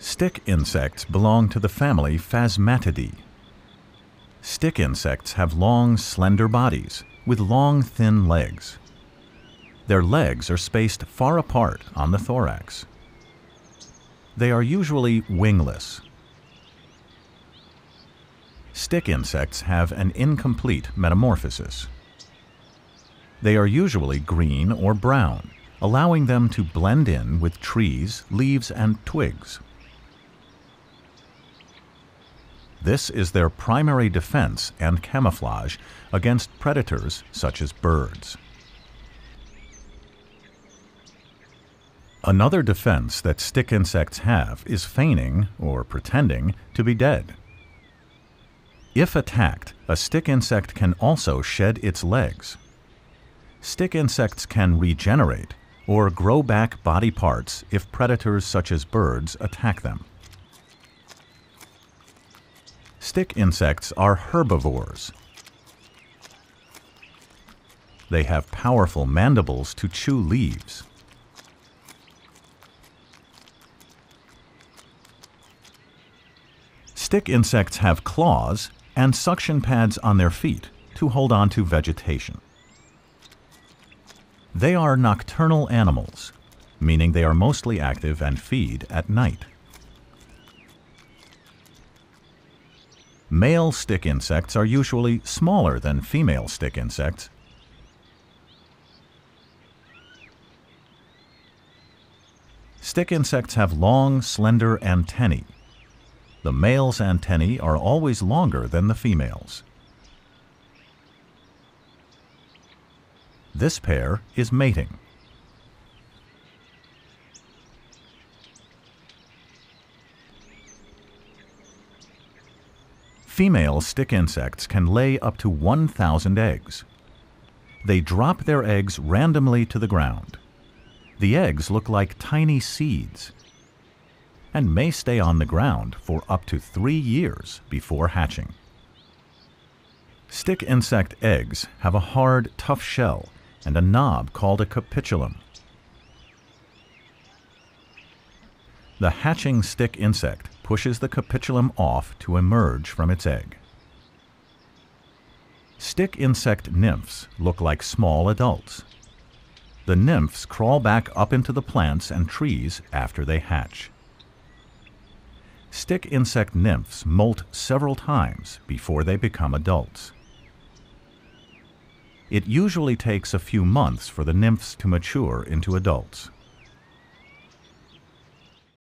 Stick insects belong to the family Phasmatidae. Stick insects have long, slender bodies with long, thin legs. Their legs are spaced far apart on the thorax. They are usually wingless. Stick insects have an incomplete metamorphosis. They are usually green or brown, allowing them to blend in with trees, leaves, and twigs. This is their primary defense and camouflage against predators such as birds. Another defense that stick insects have is feigning, or pretending, to be dead. If attacked, a stick insect can also shed its legs. Stick insects can regenerate or grow back body parts if predators such as birds attack them. Stick insects are herbivores. They have powerful mandibles to chew leaves. Stick insects have claws and suction pads on their feet to hold on to vegetation. They are nocturnal animals, meaning they are mostly active and feed at night. Male stick insects are usually smaller than female stick insects. Stick insects have long, slender antennae. The male's antennae are always longer than the female's. This pair is mating. Female stick insects can lay up to 1,000 eggs. They drop their eggs randomly to the ground. The eggs look like tiny seeds and may stay on the ground for up to three years before hatching. Stick insect eggs have a hard, tough shell and a knob called a capitulum. The hatching stick insect pushes the capitulum off to emerge from its egg. Stick insect nymphs look like small adults. The nymphs crawl back up into the plants and trees after they hatch. Stick insect nymphs molt several times before they become adults. It usually takes a few months for the nymphs to mature into adults.